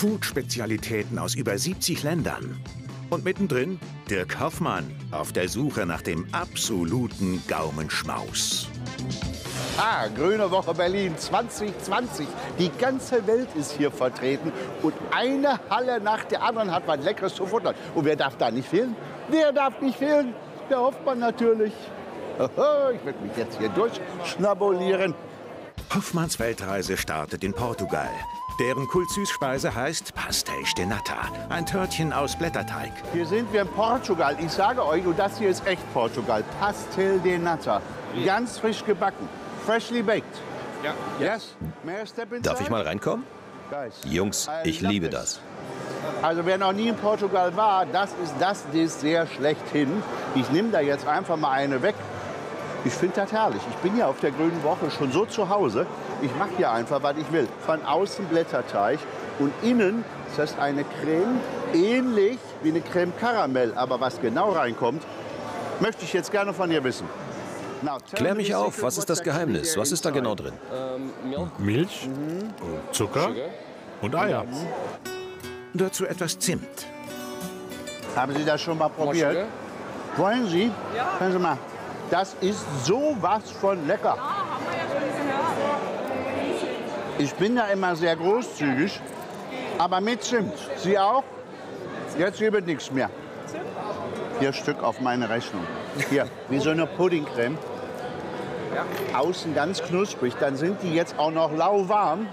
Food-Spezialitäten aus über 70 Ländern. Und mittendrin Dirk Hoffmann auf der Suche nach dem absoluten Gaumenschmaus. Ah, Grüne Woche Berlin 2020. Die ganze Welt ist hier vertreten und eine Halle nach der anderen hat was Leckeres zu futtern. Und wer darf da nicht fehlen? Wer darf nicht fehlen? Der Hoffmann natürlich. Ich werde mich jetzt hier durchschnabulieren. Hoffmanns Weltreise startet in Portugal. Deren Kultsüßspeise heißt Pastel de Nata, ein Törtchen aus Blätterteig. Hier sind wir in Portugal. Ich sage euch, und das hier ist echt Portugal. Pastel de Nata. Ganz frisch gebacken. Freshly baked. Ja. Yes. May I step inside? Darf ich mal reinkommen? Guys, Jungs, ich liebe this. das. Also wer noch nie in Portugal war, das ist das Dessert schlechthin. Ich nehme da jetzt einfach mal eine weg. Ich finde das herrlich. Ich bin ja auf der Grünen Woche schon so zu Hause. Ich mache hier einfach, was ich will. Von außen Blätterteig und innen ist das eine Creme, ähnlich wie eine Creme Karamell. Aber was genau reinkommt, möchte ich jetzt gerne von dir wissen. Klär mich auf, was ist das Geheimnis? Was ist da genau drin? Milch, Zucker und Eier. Dazu etwas Zimt. Haben Sie das schon mal probiert? Wollen Sie? Ja. Hören Sie mal. Das ist sowas von lecker. Ich bin da immer sehr großzügig, aber mit Zimt. Sie auch? Jetzt gibt nichts mehr. Hier Stück auf meine Rechnung. Hier, wie so eine Puddingcreme. Außen ganz knusprig, dann sind die jetzt auch noch lauwarm.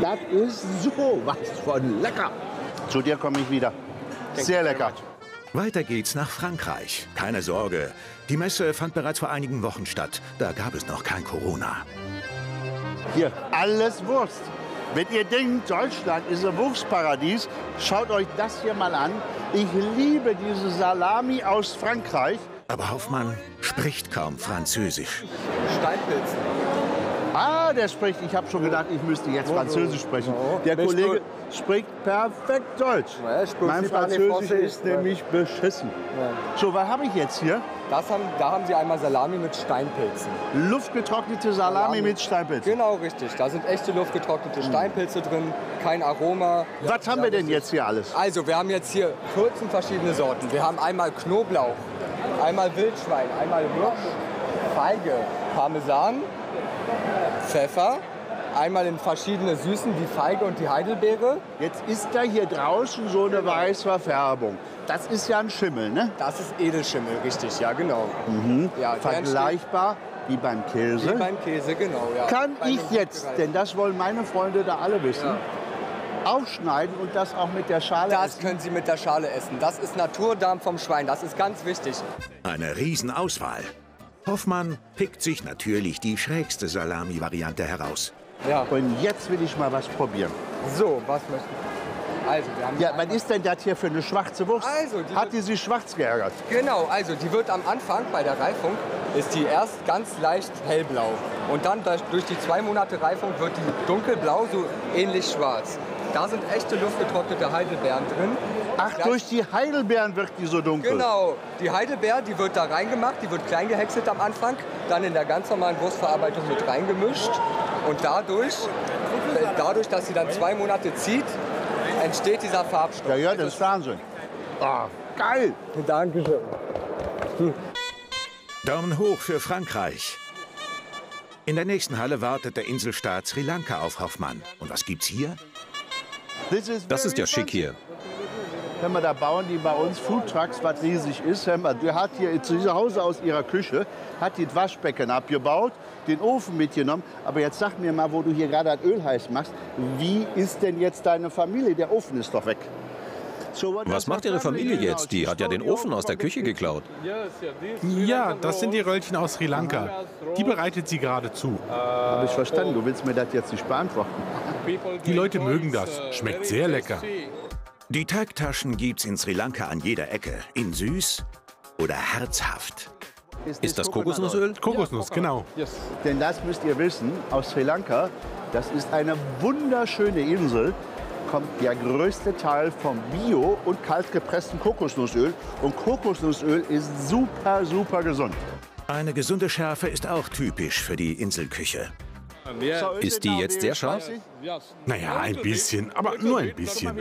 Das ist sowas von lecker. Zu dir komme ich wieder. Sehr lecker. Weiter geht's nach Frankreich. Keine Sorge, die Messe fand bereits vor einigen Wochen statt. Da gab es noch kein Corona. Hier, alles Wurst. Wenn ihr denkt, Deutschland ist ein Wurstparadies, schaut euch das hier mal an. Ich liebe diese Salami aus Frankreich. Aber Hoffmann spricht kaum Französisch. Ah, der spricht, ich habe schon gedacht, ich müsste jetzt Französisch sprechen. Der Kollege spricht perfekt Deutsch. Mein Französisch ist nämlich beschissen. So, was habe ich jetzt hier? Das haben, da haben sie einmal Salami mit Steinpilzen. Luftgetrocknete Salami mit Steinpilzen. Genau, richtig. Da sind echte luftgetrocknete Steinpilze drin, kein Aroma. Was haben wir denn jetzt hier alles? Also, wir haben jetzt hier 14 verschiedene Sorten. Wir haben einmal Knoblauch, einmal Wildschwein, einmal Hirsch, Feige, Parmesan, Pfeffer, einmal in verschiedene Süßen, die Feige und die Heidelbeere. Jetzt ist da hier draußen so eine weiße Verfärbung. Das ist ja ein Schimmel, ne? Das ist Edelschimmel, richtig, ja, genau. Ja, der Vergleichbar wie beim Käse. Wie beim Käse, genau. Ja. Kann Bei ich jetzt, denn das wollen meine Freunde da alle wissen, aufschneiden und das auch mit der Schale Das essen? können Sie mit der Schale essen. Das ist Naturdarm vom Schwein. Das ist ganz wichtig. Eine Riesenauswahl. Hoffmann pickt sich natürlich die schrägste Salami-Variante heraus. Ja. Und jetzt will ich mal was probieren. So, was möchten Also, wir haben Ja, was ist denn das hier für eine schwarze Wurst? Also, die Hat die sich schwarz geärgert? Genau, also die wird am Anfang bei der Reifung ist die erst ganz leicht hellblau und dann durch- die zwei Monate Reifung wird die dunkelblau, so ähnlich schwarz. Da sind echte luftgetrocknete Heidelbeeren drin. Ach, Gleich- durch die Heidelbeeren wird die so dunkel. Genau, die Heidelbeer, die wird da reingemacht, die wird klein gehäckselt am Anfang, dann in der ganz normalen Wurstverarbeitung mit reingemischt und dadurch, dadurch, dass sie dann zwei Monate zieht, entsteht dieser Farbstoff. Ja, ja, das ist Wahnsinn. Ah, geil. Dankeschön. Daumen hoch für Frankreich. In der nächsten Halle wartet der Inselstaat Sri Lanka auf Hoffmann. Und was gibt's hier? Das ist ja schick hier. Hör mal, da bauen die bei uns Foodtrucks, was riesig ist. Hör mal, die hat hier zu Hause aus ihrer Küche, hat die das Waschbecken abgebaut, den Ofen mitgenommen. Aber jetzt sag mir mal, wo du hier gerade das Öl heiß machst, wie ist denn jetzt deine Familie? Der Ofen ist doch weg. Was macht your Ihre family Familie jetzt? Die hat ja den Ofen aus der Küche geklaut. Ja, das sind die Röllchen aus Sri Lanka. Die bereitet sie gerade zu. Habe ich verstanden, du willst mir das jetzt nicht beantworten. Die Leute mögen das. Schmeckt sehr lecker. Die Teigtaschen gibt's in Sri Lanka an jeder Ecke. In süß oder herzhaft. Ist das Kokosnussöl? Kokosnuss, genau. Denn das müsst ihr wissen, aus Sri Lanka, das ist eine wunderschöne Insel, kommt der größte Teil vom Bio- und kaltgepressten Kokosnussöl. Und Kokosnussöl ist super, super gesund. Eine gesunde Schärfe ist auch typisch für die Inselküche. Ist die jetzt sehr scharf? Naja, ein bisschen, aber nur ein bisschen.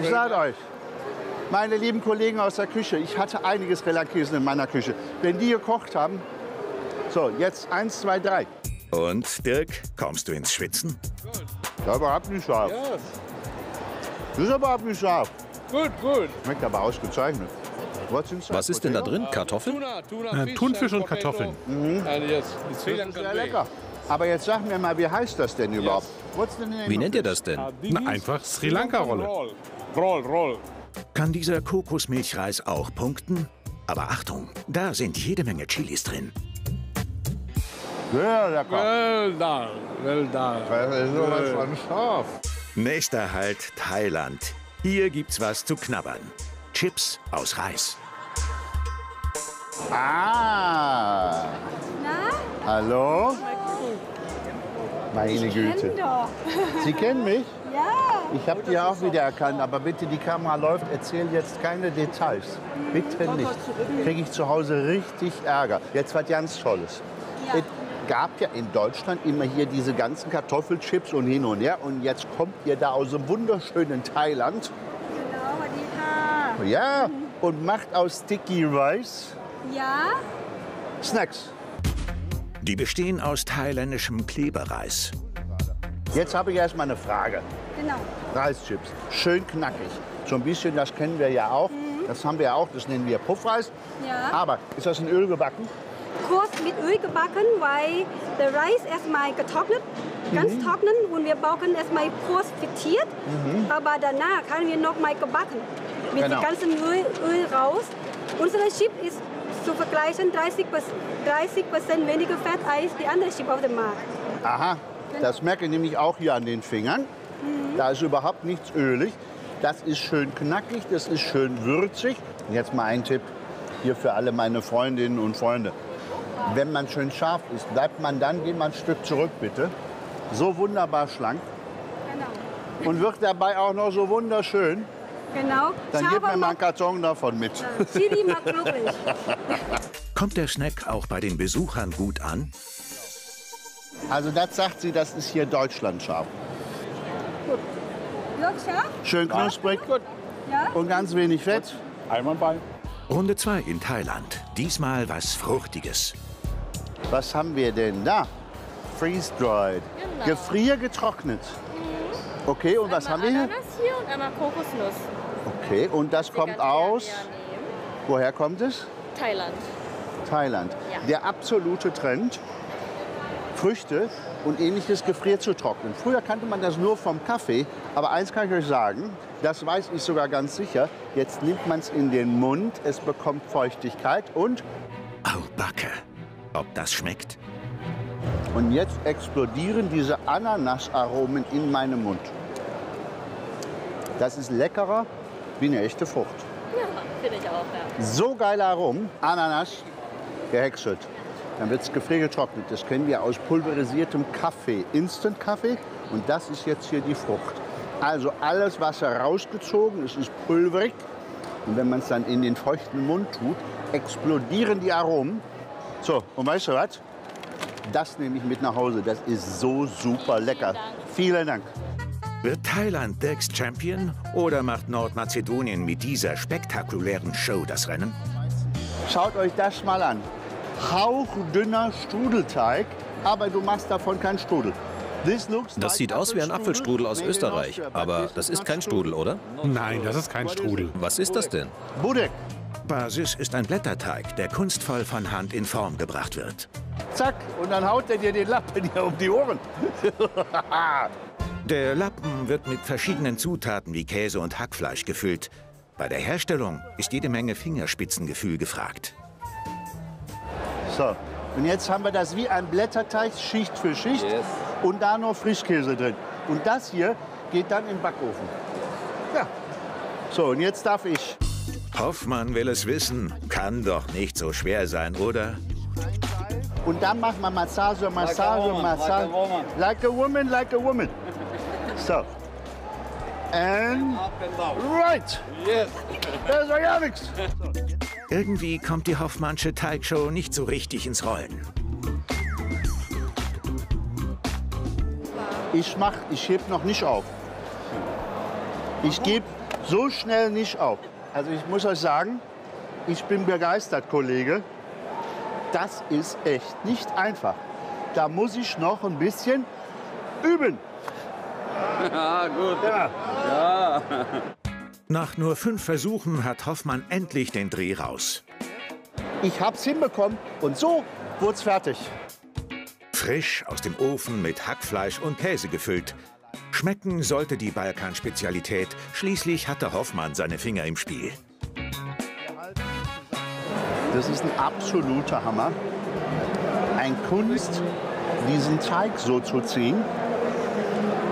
Ich sage euch, meine lieben Kollegen aus der Küche, ich hatte einiges Sri Lankesen in meiner Küche. Wenn die gekocht haben, so, jetzt eins, zwei, drei. Und, Dirk, kommst du ins Schwitzen? Das ist überhaupt nicht scharf. Das ist überhaupt nicht scharf. Good, good. Schmeckt aber ausgezeichnet. Was ist denn da drin? Kartoffeln? Tuna, tuna, Äh, Thunfisch und. Kartoffeln. Yes, it's Sri Das ist sehr lecker. Aber jetzt sag mir mal, wie heißt das denn überhaupt? Wie nennt ihr das denn? This Na, einfach Sri Lanka-Rolle. Roll, roll, roll. Kann dieser Kokosmilchreis auch punkten? Aber Achtung, da sind jede Menge Chilis drin. Sehr lecker. Well done, well done. Das ist sowas von scharf. Nächster Halt Thailand. Hier gibt's was zu knabbern. Chips aus Reis. Ah. Hallo? Meine ich Güte. Doch. Sie kennen mich? Ja. Ich habe die auch wieder erkannt, aber bitte, die Kamera läuft, erzähl jetzt keine Details. Bitte nicht. Kriege ich zu Hause richtig Ärger. Jetzt was ganz Tolles. Ja. Es gab ja in Deutschland immer hier diese ganzen Kartoffelchips und hin und her. Und jetzt kommt ihr da aus dem wunderschönen Thailand. Genau, die Ja, und macht aus Sticky Rice ja. Snacks. Die bestehen aus thailändischem Klebereis. Jetzt habe ich erst mal eine Frage. genau Reischips, schön knackig. So ein bisschen, das kennen wir ja auch. Das haben wir ja auch, das nennen wir Puffreis. Ja. Aber ist das in Öl gebacken? Kurz mit Öl gebacken, weil der Reis erstmal getrocknet, ganz trocknen und wir brauchen erstmal kurz frittiert. Aber danach haben wir noch mal gebacken. Mit Genau. dem ganzen Öl, Öl raus. Unsere Chip ist zu vergleichen 30 30 weniger Fett als die anderen Chip auf dem Markt. Aha, das merke ich nämlich auch hier an den Fingern. Da ist überhaupt nichts ölig. Das ist schön knackig, das ist schön würzig. Und jetzt mal ein Tipp hier für alle meine Freundinnen und Freunde. Wenn man schön scharf ist, bleibt man dann, geht man ein Stück zurück bitte. So wunderbar schlank Genau. und wird dabei auch noch so wunderschön. Genau. Dann gib mir mal einen Karton davon mit. Chili macht glücklich. Kommt der Snack auch bei den Besuchern gut an? Also das sagt sie, das ist hier Deutschland scharf. Jörg scharf? Schön knusprig Ja? und ganz wenig Fett. Einmal bei. Runde 2 in Thailand. Diesmal was Fruchtiges. Was haben wir denn da? Freeze-dried. Gefriergetrocknet. Okay, und was haben wir hier? Ananas hier und einmal Kokosnuss. Okay, und das kommt aus, woher kommt es? Thailand. Thailand. Ja. Der absolute Trend, Früchte und ähnliches gefriert zu trocknen. Früher kannte man das nur vom Kaffee, aber eins kann ich euch sagen, das weiß ich sogar ganz sicher. Jetzt nimmt man es in den Mund, es bekommt Feuchtigkeit und, Au, Backe. Ob das schmeckt? und jetzt explodieren diese Ananasaromen in meinem Mund. Das ist leckerer wie eine echte Frucht. Ja, finde ich auch, ja. So geile Aromen, Ananas gehäckselt. Dann wird es gefriergetrocknet. Das kennen wir aus pulverisiertem Kaffee, Instant-Kaffee. Und das ist jetzt hier die Frucht. Also alles Wasser rausgezogen, es ist pulverig. Und wenn man es dann in den feuchten Mund tut, explodieren die Aromen. So, und weißt du was? Das nehme ich mit nach Hause. Das ist so super lecker. Vielen Dank. Wird Thailand Dirks Champion oder macht Nordmazedonien mit dieser spektakulären Show das Rennen? Schaut euch das mal an. Hauchdünner Strudelteig, aber du machst davon keinen Strudel. This looks Das like sieht aus wie ein Apfelstrudel aus Österreich. Aber das is ist kein Strudel, oder? Nein, das ist kein Strudel. Was ist das denn? Budek. Basis ist ein Blätterteig, der kunstvoll von Hand in Form gebracht wird. Zack, und dann haut er dir den Lappen hier um die Ohren. Der Lappen wird mit verschiedenen Zutaten wie Käse und Hackfleisch gefüllt. Bei der Herstellung ist jede Menge Fingerspitzengefühl gefragt. So, und jetzt haben wir das wie ein Blätterteig, Schicht für Schicht. Und da noch Frischkäse drin. Und das hier geht dann in den Backofen. Ja. So, und jetzt darf ich. Hoffmann will es wissen. Kann doch nicht so schwer sein, oder? Und dann machen wir Massage, Massage, Massage. Like a woman, like a woman. So. And right. Yes. Das war ja nichts. Irgendwie kommt die Hoffmannsche Teigshow nicht so richtig ins Rollen. Ich mach, ich heb noch nicht auf. Ich gebe so schnell nicht auf. Also ich muss euch sagen, ich bin begeistert, Kollege. Das ist echt nicht einfach. Da muss ich noch ein bisschen üben. Ah, gut. Ja. Nach nur fünf Versuchen hat Hoffmann endlich den Dreh raus. Ich hab's hinbekommen und so wurd's fertig. Frisch aus dem Ofen mit Hackfleisch und Käse gefüllt. Schmecken sollte die Balkanspezialität. Schließlich hatte Hoffmann seine Finger im Spiel. Das ist ein absoluter Hammer. Ein Kunst, diesen Teig so zu ziehen.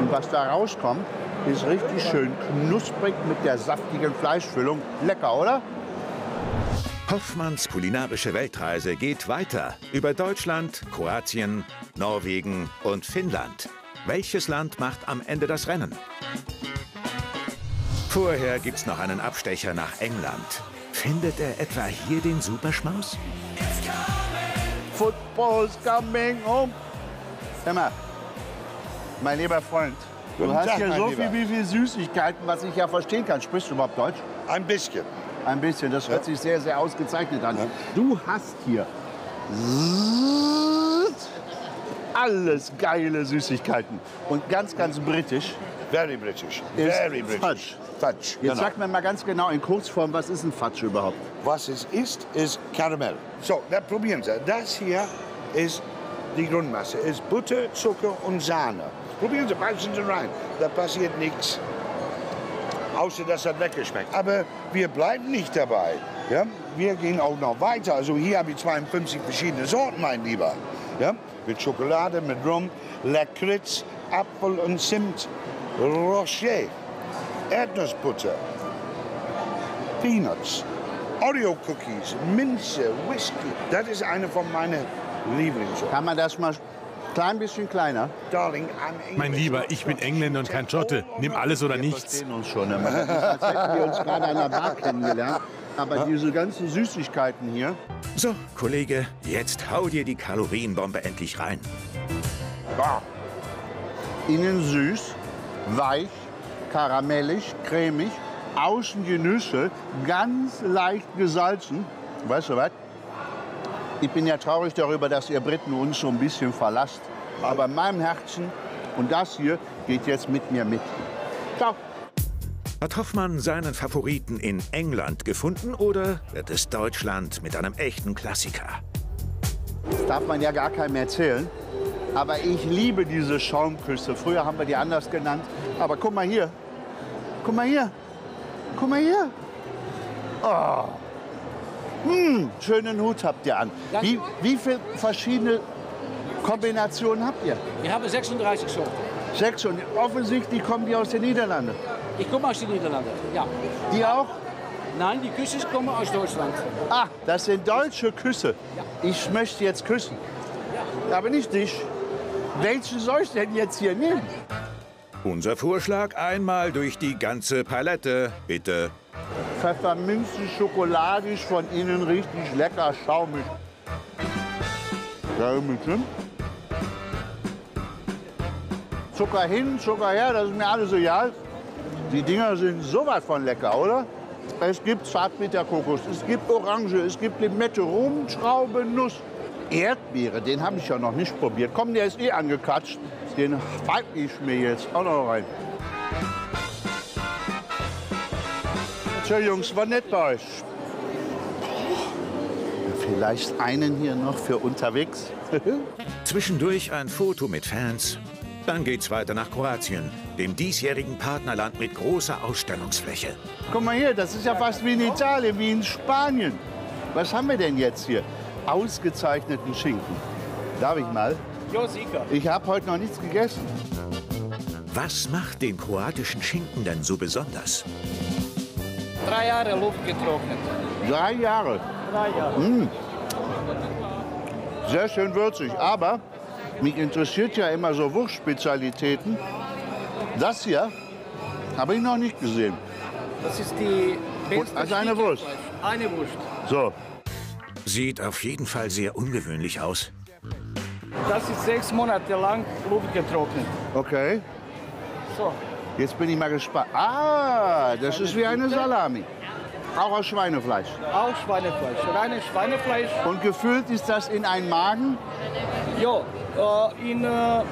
Und was da rauskommt, ist richtig schön knusprig mit der saftigen Fleischfüllung. Lecker, oder? Hoffmanns kulinarische Weltreise geht weiter über Deutschland, Kroatien, Norwegen und Finnland. Welches Land macht am Ende das Rennen? Vorher gibt's noch einen Abstecher nach England. Findet er etwa hier den Superschmaus? Football's coming home. Hör mal, mein lieber Freund, du Guten hast Tag, hier so viel, wie viel Süßigkeiten, was ich ja verstehen kann. Sprichst du überhaupt Deutsch? Ein bisschen. Ein bisschen, das hört sich sehr, sehr ausgezeichnet an. Ja. Du hast hier alles geile Süßigkeiten und ganz, ganz britisch. Very British. Very British. Fudge. Fudge. Jetzt genau. sag mir mal ganz genau in Kurzform, was ist ein Fatsch überhaupt? Was es ist, ist Karamell. So, da probieren Sie. Das hier ist die Grundmasse. Ist Butter, Zucker und Sahne. Probieren Sie, beißen Sie rein. Da passiert nichts. Außer, dass das lecker schmeckt. Aber wir bleiben nicht dabei. Ja? Wir gehen auch noch weiter. Also hier habe ich 52 verschiedene Sorten, mein Lieber. Ja? Mit Schokolade, mit Rum, Lakritz, Apfel und Zimt, Rocher, Erdnussbutter, Peanuts, Oreo-Cookies, Minze, Whisky. Das ist eine von meinen Lieblingssorten. Kann man das mal klein bisschen kleiner? Darling, I'm Mein. Lieber, ich bin Engländer und kein Schotte. Nimm alles oder Wir nichts. verstehen uns schon immer. Das ist, als hätten wir uns gerade an der Bar kennengelernt. Aber diese ganzen Süßigkeiten hier, So, Kollege, jetzt hau dir die Kalorienbombe endlich rein. innen süß, weich, karamellig, cremig, außen die Nüsse, ganz leicht gesalzen. Weißt du was? Ich bin ja traurig darüber, dass ihr Briten uns so ein bisschen verlasst. Aber in meinem Herzen und das hier geht jetzt mit mir mit. Ciao. Hat Hoffmann seinen Favoriten in England gefunden oder wird es Deutschland mit einem echten Klassiker? Das darf man ja gar keinem erzählen. Aber ich liebe diese Schaumküsse. Früher haben wir die anders genannt. Aber guck mal hier. Guck mal hier. Guck mal hier. Oh. Hm, schönen Hut habt ihr an. Wie, wie viele verschiedene Kombinationen habt ihr? Wir haben 36 Sorten. Sechs und offensichtlich kommen die aus den Niederlanden. Ich komme aus den Niederlanden. Ja. Die auch? Nein, die Küssen kommen aus Deutschland. Ah, das sind deutsche Küsse. Ich möchte jetzt küssen. Aber nicht dich. Welchen soll ich denn jetzt hier nehmen? Unser Vorschlag einmal durch die ganze Palette, bitte. Pfefferminzig, schokoladisch, von innen richtig lecker, schaumig. Mit drin. Zucker hin, Zucker her, das ist mir alles egal. Die Dinger sind sowas von lecker, oder? Es gibt Zartbitterkokos, es gibt Orange, es gibt Limette, Rumschraube, Nuss. Erdbeere, den habe ich ja noch nicht probiert. Komm, der ist eh angekatscht. Den pfeif ich mir jetzt auch noch rein. Tja, Jungs, war nett bei euch. Vielleicht einen hier noch für unterwegs. Zwischendurch ein Foto mit Fans. Dann geht's weiter nach Kroatien, dem diesjährigen Partnerland mit großer Ausstellungsfläche. Guck mal hier, das ist ja fast wie in Italien, wie in Spanien. Was haben wir denn jetzt hier? Ausgezeichneten Schinken. Darf ich mal? Ja, sicher. Ich habe heute noch nichts gegessen. Was macht den kroatischen Schinken denn so besonders? Drei Jahre Luft getrocknet. Drei Jahre. Drei Jahre. Sehr schön würzig. Aber mich interessiert ja immer so Wurstspezialitäten. Das hier habe ich noch nicht gesehen. Das ist die beste also eine Wurst? Eine Wurst. So, Sieht auf jeden Fall sehr ungewöhnlich aus. Das ist sechs Monate lang luftgetrocknet. Okay. So. Jetzt bin ich mal gespannt. Ah, das ist wie eine Salami. Auch aus Schweinefleisch. Auch Schweinefleisch. Reines Schweinefleisch. Und gefüllt ist das in einen Magen? Ja, äh, in, äh,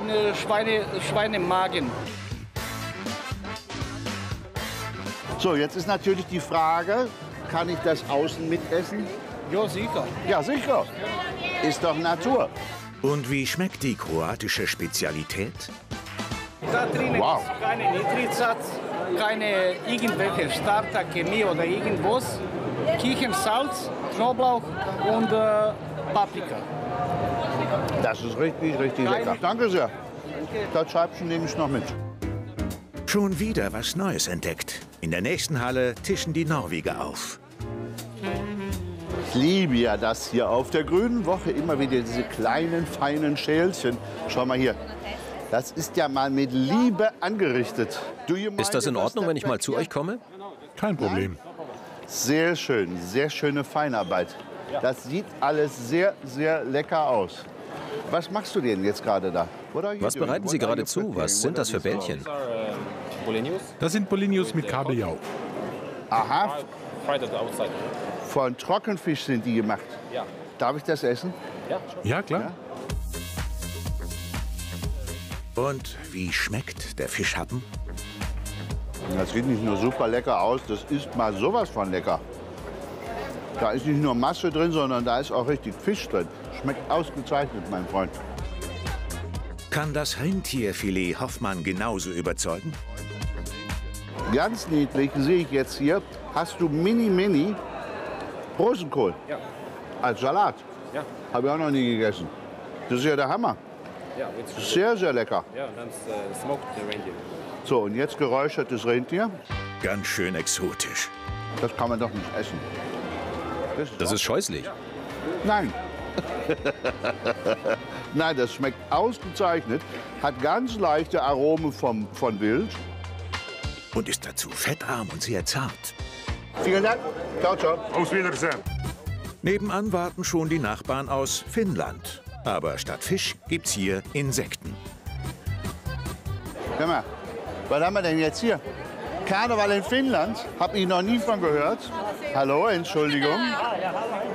in äh, Schweine, Schweinemagen. So, jetzt ist natürlich die Frage, kann ich das außen mitessen? Ja, sicher. Ja, sicher. Ist doch Natur. Und wie schmeckt die kroatische Spezialität? Da drinnen Wow. ist keine Nitritsatz, keine irgendwelche Starter, Chemie oder irgendwas. Kicherensalz, Knoblauch und äh, Paprika. Das ist richtig, richtig lecker. Danke sehr. Das Scheibchen nehme ich noch mit. Schon wieder was Neues entdeckt. In der nächsten Halle tischen die Norweger auf. Ich liebe ja das hier auf der Grünen Woche immer wieder diese kleinen, feinen Schälchen. Schau mal hier. Das ist ja mal mit Liebe angerichtet. Ist das in Ordnung, wenn ich mal zu euch komme? Kein Problem. Sehr schön, sehr schöne Feinarbeit. Das sieht alles sehr, sehr lecker aus. Was machst du denn jetzt gerade da? Was bereiten Sie gerade zu? Was sind das für Bällchen? Das sind Bolinius mit Kabeljau. Aha, von Trockenfisch sind die gemacht. Darf ich das essen? Ja, klar. Und wie schmeckt der Fischhappen? Das sieht nicht nur super lecker aus, das ist mal sowas von lecker. Da ist nicht nur Masse drin, sondern da ist auch richtig Fisch drin. Schmeckt ausgezeichnet, mein Freund. Kann das Rentierfilet Hoffmann genauso überzeugen? Ganz niedlich sehe ich jetzt hier, hast du Mini-Mini Rosenkohl Ja. als Salat. Ja. Habe ich auch noch nie gegessen. Das ist ja der Hammer. Ja, Sehr, sehr lecker. yeah, that's uh, smoked reindeer. So, und jetzt geräuchertes Rentier. Ganz schön exotisch. Das kann man doch nicht essen. Das ist scheußlich. Nein. Nein, das schmeckt ausgezeichnet, hat ganz leichte Aromen vom, von Wild. Und ist dazu fettarm und sehr zart. Vielen Dank. Ciao, ciao. Auf Wiedersehen. Nebenan warten schon die Nachbarn aus Finnland. Aber statt Fisch gibt's hier Insekten. Hör mal, was haben wir denn jetzt hier? Karneval in Finnland? Hab ich noch nie von gehört. Hallo, Entschuldigung.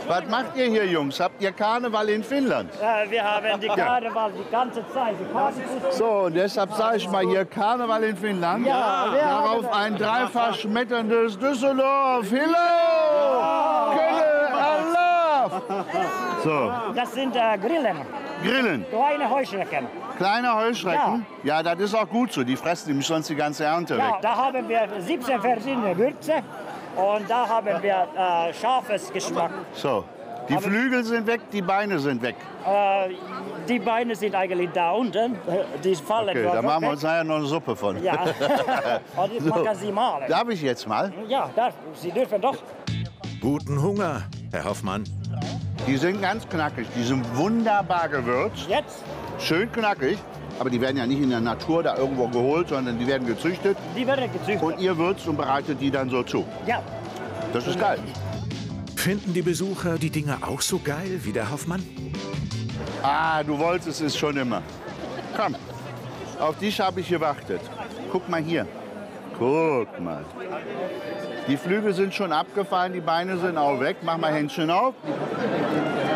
Was macht ihr hier, Jungs? Habt ihr Karneval in Finnland? Ja, wir haben die Karneval die ganze Zeit. Die So, und deshalb sage ich mal hier Karneval in Finnland. Ja, Darauf ein dreifach schmetterndes Düsseldorf. Hello! Allah! So, Das sind äh, Grillen. Grillen. Kleine Heuschrecken. Kleine Heuschrecken. Ja. das ist auch gut so. Die fressen nämlich sonst die ganze Ernte Ja, weg. da haben wir 17 verschiedene Würze. Und da haben wir äh, scharfes Geschmack. So, die Flügel sind weg, die Beine sind weg. Äh, die Beine sind eigentlich da unten. Die fallen Okay, da machen wir uns nachher noch eine Suppe von. Ja. Und man kann sie malen. Darf ich jetzt mal? Ja, darf, Sie dürfen doch. Guten Hunger, Herr Hoffmann. Die sind ganz knackig, die sind wunderbar gewürzt. Jetzt? Schön knackig. Aber die werden ja nicht in der Natur da irgendwo geholt, sondern die werden gezüchtet. Die werden gezüchtet. Und ihr würzt und bereitet die dann so zu. Ja. Das ist geil. Finden die Besucher die Dinge auch so geil wie der Hoffmann? Ah, du wolltest es schon immer. Komm, auf dich habe ich gewartet. Guck mal hier. Guck mal. Die Flügel sind schon abgefallen, die Beine sind auch weg. Mach mal Händchen auf.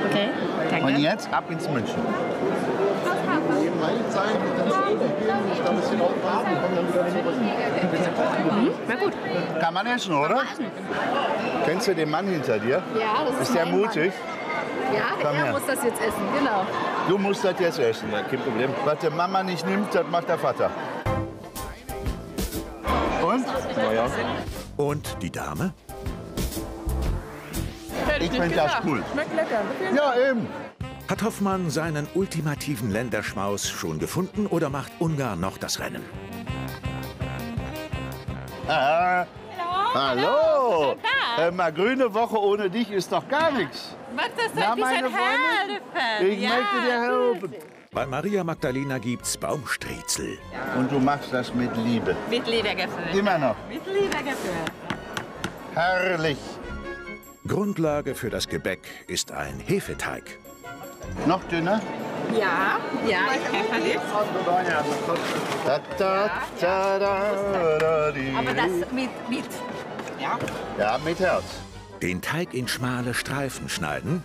Okay, danke. Und jetzt ab ins München. Mhm, na gut. Kann man essen, oder? Kennst du den Mann hinter dir? Ja, das ist Ist der mein Mann. mutig? Ja, Komm er her. muss das jetzt essen, genau. Du musst das jetzt essen. kein Problem. Was die Mama nicht nimmt, das macht der Vater. Und? Naja. Und die Dame? Ich finde das cool. Schmeckt lecker. Ja, eben. Hat Hoffmann seinen ultimativen Länderschmaus schon gefunden oder macht Ungarn noch das Rennen? Ah, hallo. Da. Hör mal, grüne Woche ohne dich ist doch gar nichts. Was das Na, soll ich meine ein helfen? Ich möchte dir helfen. Bei Maria Magdalena gibt's Baumstriezel. Und du machst das mit Liebe. Mit Liebe gefüllt. Immer noch. Mit Liebe gefüllt. Herrlich. Grundlage für das Gebäck ist ein Hefeteig. Noch dünner? Ja, ja, ich pfeffer dich. Da, da, da, da, da, di. Aber das mit, mit, ja. Ja, mit Herz. Den Teig in schmale Streifen schneiden.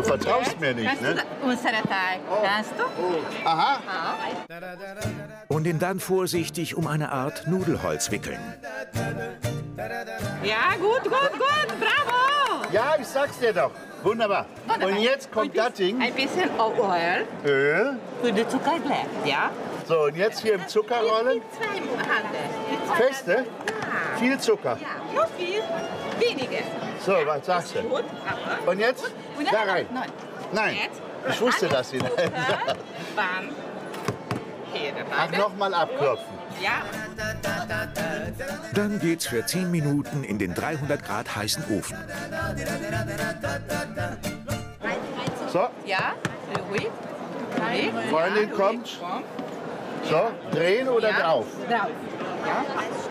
Du vertraust mir nicht, ne? unsere Teig, kannst du? Aha. Und ihn dann vorsichtig um eine Art Nudelholz wickeln. Ja, gut, gut, gut, bravo. Ja, ich sag's dir doch. Wunderbar. Wunderbar. Und jetzt kommt das Ding. Ein bisschen Öl Öl. für die Zucker bleibt, ja? So, und jetzt hier im Zucker rollen. Zwei Hände. Feste? Viel Zucker. Ja, nur viel, weniger. So, was sagst du? Gut, aber... Und jetzt? Und Da rein. Nein. Nein. Jetzt. Ich wusste, dass sie. Dann hier Ach, nochmal abklopfen. Ja, Dann geht's für 10 Minuten in den 300 Grad heißen Ofen. So, ja, ruhig. Freundin kommt. so, drehen oder drauf? Drauf. Ja.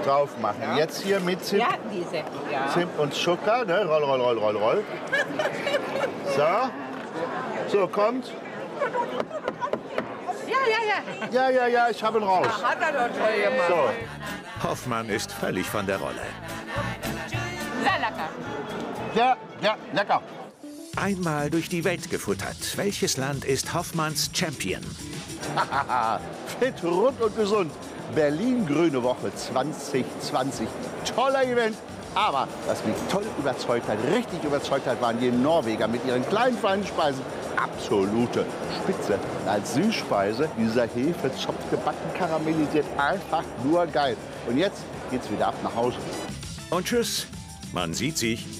Drauf machen. Jetzt hier mit Zimt, ja, diese. Ja. Zimt und Zucker. Ne? Roll, roll, roll, roll, roll. So. So, kommt. Ja, ja, ja. Ja, ja, ja, ich habe ihn raus. Hat er doch toll gemacht. So. Hoffmann ist völlig von der Rolle. Sehr lecker. Ja, ja, lecker. Einmal durch die Welt gefuttert. Welches Land ist Hoffmanns Champion? Fit, rund und gesund. Berlin Grüne Woche 2020. Toller Event. Aber was mich toll überzeugt hat, richtig überzeugt hat, waren die Norweger mit ihren kleinen feinen Speisen. Absolute Spitze. Als Süßspeise dieser Hefezopf gebacken, karamellisiert. Einfach nur geil. Und jetzt geht's wieder ab nach Hause. Und tschüss, man sieht sich.